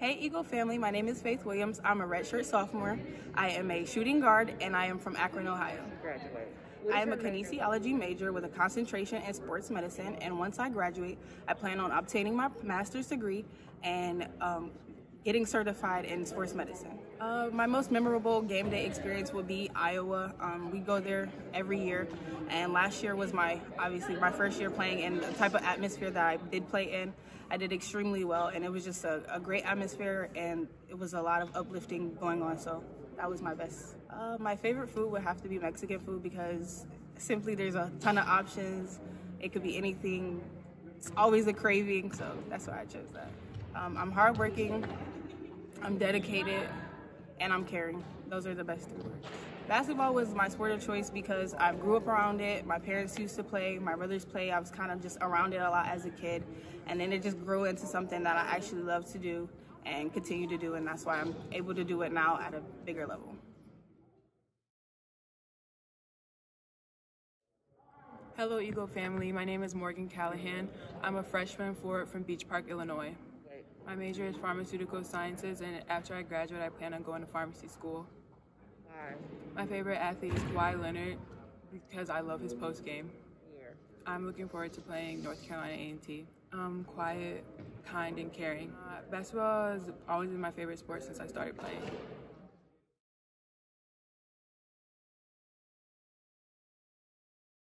Hey Eagle family, my name is Faith Williams. I'm a redshirt sophomore. I am a shooting guard and I am from Akron, Ohio. I am a kinesiology major with a concentration in sports medicine, and once I graduate, I plan on obtaining my master's degree and um, getting certified in sports medicine. Uh, my most memorable game day experience would be Iowa. Um, we go there every year, and last year was my obviously my first year playing in the type of atmosphere that I did play in. I did extremely well, and it was just a, a great atmosphere, and it was a lot of uplifting going on. So that was my best. Uh, my favorite food would have to be Mexican food because simply there's a ton of options. It could be anything. It's always a craving, so that's why I chose that. Um, I'm hardworking, I'm dedicated, and I'm caring. Those are the best words. Basketball was my sport of choice because I grew up around it. My parents used to play, my brothers play. I was kind of just around it a lot as a kid. And then it just grew into something that I actually love to do and continue to do. And that's why I'm able to do it now at a bigger level. Hello, Eagle family. My name is Morgan Callahan. I'm a freshman for from Beach Park, Illinois. My major is pharmaceutical sciences, and after I graduate, I plan on going to pharmacy school. Why? My favorite athlete is Kawhi Leonard because I love his post game. Here. I'm looking forward to playing North Carolina A&T. Um, quiet, kind, and caring. Uh, basketball has always been my favorite sport since I started playing.